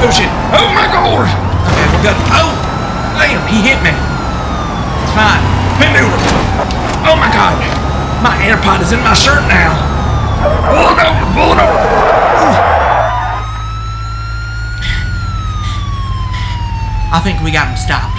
Oh shit. Oh my god. Okay, we got. Oh, damn, he hit me. It's fine. Bend over. Oh my god. My AirPod is in my shirt now. Pull it over, pull it over. I think we got him stopped.